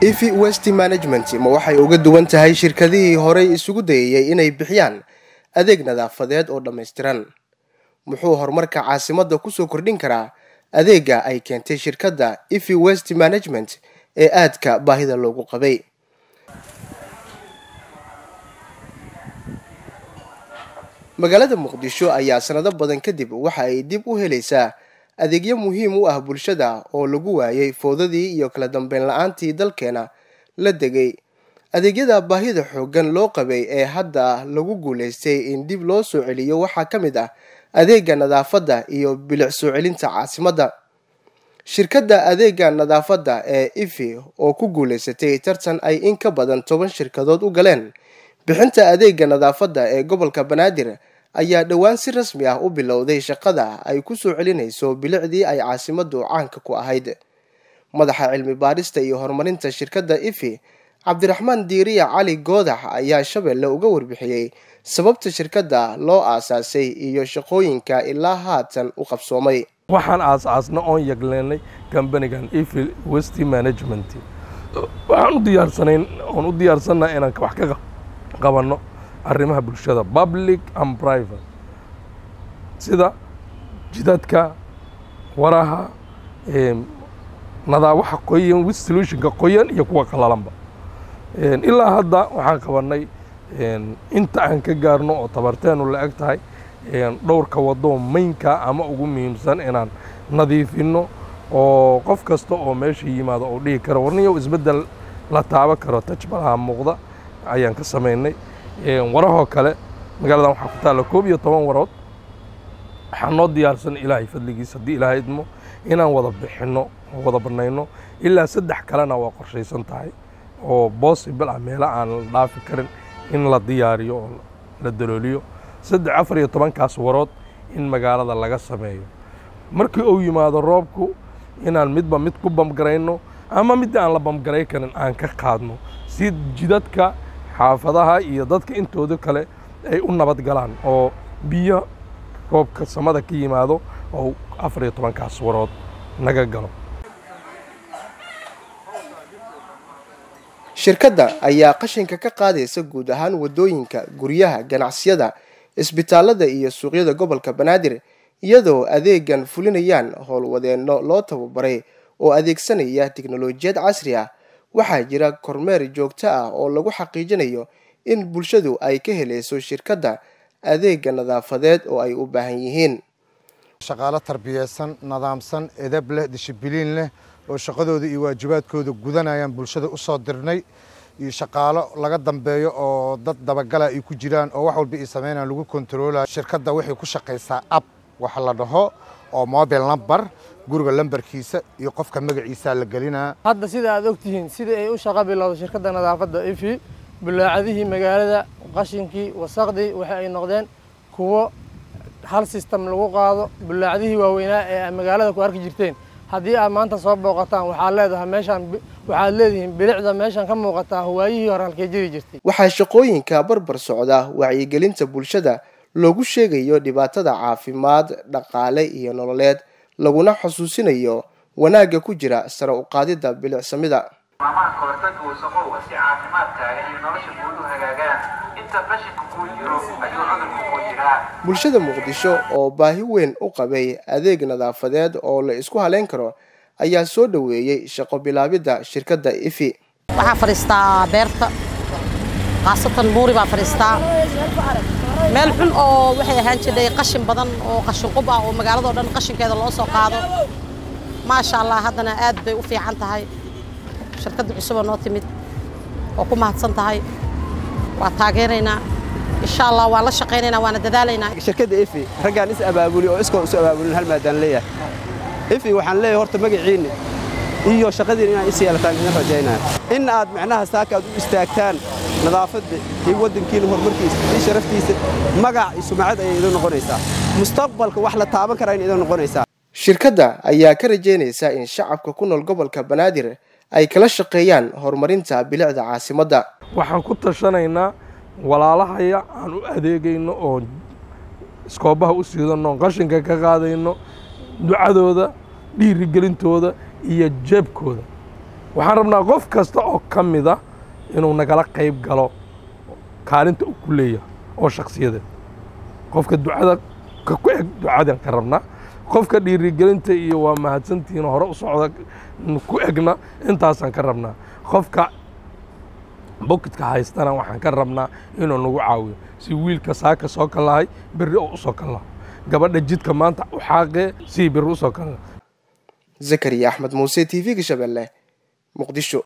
evi west management ma waxay uga duwan tahay shirkadihii horey isugu dayayey inay bixiyaan adeeg nadaafadeed oo dhammaystiran. Muxuu horumarka caasimadda ku soo kordhin karaa? Adeega ay keentay shirkadda evi west management ee aadka baahida loogu qabay. Magaalada muqdisho ayaa sanado badan kadib waxa ay dib u helaysaa adeegyo muhiim u ah bulshada oo lagu waayay foodadii iyo kala dambeyn la'aantii dalkeena la degay. Adeegyada baahida xooggan loo qabay ee hadda lagu guulaystay in dib loo soo celiyo waxaa ka mid ah adeega nadaafadda iyo bilic soo celinta caasimadda shirkadda adeega nadaafadda ee ifi oo ku guulaysatay tartan ay in ka badan toban shirkadood u galeen bixinta adeega nadaafadda ee gobolka banaadir ayaa dhowaan si rasmi ah u bilowday shaqada ay ku soo celinayso bilicdii ay caasimaddu caanka ku ahayd. Madaxa cilmi baadhista iyo horumarinta shirkadda ifi cabdiraxmaan diiriya cali goodax ayaa shabeelle uga warbixiyey sababta shirkadda loo aasaasay iyo shaqooyinka ilaa haatan u qabsoomay. Waxaan aas-aasna oon yagleenay kambanigan evi west management. Waxaan u diyaarsanayn oon u diyaarsannaha inaan wax ka qabanno arrimaha bulshada public and private. Sida jidadka waraha nadaawaxa qoyan with solutionka qoyan iyo kuwa qalalanba ilaa hadda waxaan qabannay inta aan ka gaarno oo tabarteenu la eg tahay dhowrka wadoo maynka ama ugu muhiimsan inaan nadiifinno oo qof kasta oo meesha yimaado oo dhihi karo warniyow isbeddel la taabo karo tajbalaha muuqda ayaan ka samaynay warahoo kale magaaladan waxaa ku taalla koob iyo toban warood. Waxaa noo diyaarsan ilaahay fadligiis haddii ilaahay idmo inaan wada bixinno oo wada bannayno ilaa saddex kalena waa qorshaysan tahay oo bossible ah meelo aan la dhaafi karin in la diyaariyo oo la dalooliyo. Saddex afar iyo tobankaas warood in magaalada laga sameeyo. Markii uu yimaado roobku inaan midba mid ku bamgarayno ama midda aan la bamgaray karin aan ka qaadno. Si jidadka xaafadaha iyo dadka intooda kale ay u nabad galaan oo biyo roobka samada ka yimaado oo afar iyo tobankaas warood naga galo. Shirkadda ayaa qashinka ka qaadaysa guud ahaan waddooyinka guryaha ganacsiyada isbitaalada iyo suuqyada gobolka banaadir iyadoo adeegan fulinayaan howlwadeenno loo tababaray oo adeegsanaya tiknolojiyad casri ah waxaa jira kormeer joogto ah oo lagu xaqiijinayo in bulshadu ay ka helayso shirkadda adeega nadaafadeed oo ay u baahan yihiin. Shaqaalo tarbiyeysan nadaamsan edab leh dishibiliin leh oo shaqadooda iyo waajibaadkooda gudanayaan bulshada u soo dirnay. Iyo shaqaalo laga dambeeyo oo dad dabagala ay ku jiraan oo wax walba ay sameynaan lagu kontaroolaya shirkadda waxay ku shaqaysaa ab waxa la dhaho oo mobile number guriga lambarkiisa iyo qofka magaciisaa la gelinaa hadda sida aad ogtihiin sidai ay u shaqo bilowday shirkadda nadaafadda ifi bulaacadihii magaalada qashinkii wasaqdii waxa ay noqdeen kuwo hal sistem lagu qaado bulaacadihii waaweynaa ee magaalada ku arki jirteen. Haddii aad maanta soo booqataan waxaad leedahay meeshaan waxaad leedihiin bilicda meeshan ka muuqataa hawaayihii hore halkay jiri jirtay. Waxaa shaqooyinka barbar socda wacyigelinta bulshada loogu sheegayo dhibaatada caafimaad dhaqaale iyo nololeed laguna xusuusinayo wanaagga ku jira sare u qaadidda bilicsamida. Maamaha kahortaga wasaqowga si caafimaadkaaga iyo nolosha guud u hagaagaan inta qashinka kuu jiro ayuu cudurku ku jiraa. Bulshada muqdisho oo baahi weyn u qabay adeeg nadaafadeed oo la isku haleyn karo ayaa soo dhoweeyey shaqo bilaabidda shirkadda ifi. Waxaa fadhiistaa beerta khaasatan buuri baa fadhiistaa meel xun oo waxay ahaan jirtay qashin badan oo qashin qub ah oo magaaladao dhan qashinkeeda loo soo qaado. Maasha allah haddana aad bay u fiican tahay. Shirkadda cusuboo noo timid oo ku mahadsan tahay. Waa taageeraynaa. Insha allah waan la shaqaynaynaa waana dadaalaynaa. Shirkadda ifi raggaan is abaabuli oo iskoo isu abaabulin hal maadaan leeyahay. Ifi waxaan leeyahay horta magaciinni iyo shaqadiin inaad is yeelataan idin rajaynaya in aad macnaha saaka aad u istaagtaan nadaafadda iyo waddankiina horumarkiisa iyo sharaftiisa magac iyo sumcad ayay idin noqonaysaa. Mustaqbalka wax la taaban karaa in idin noqonaysaa. Shirkadda ayaa ka rajaynaysa in shacabka ku nool gobolka banaadir ay kala shaqeeyaan horumarinta bilicda caasimadda waxaan ku tashanaynaa walaalahaya aan u adeegayno oo iskoobaha u siidanno qashinka ka qaadayno ducadooda dhiirigelintooda iyo jeebkooda. Waxaan rabnaa qof kasta oo ka mida inuu nagala qayb galo kaalinta uu ku leeyahay oo shakhsiyadeed qofka ducada ka ku eg ducadan ka rabnaa qofka dhiirigelinta iyo waa mahadsantihiin hore u socda ku egna intaasaan ka rabnaa qofka bokitka haystana waxaan ka rabnaa inuu nagu caawiyo. Si wiilka saaka soo kalahay berri oo u soo kalaho gabadha jidka maanta u xaaqee si berri u soo kalaha zakariya axmed muuse t v-ga shabeelle muqdisho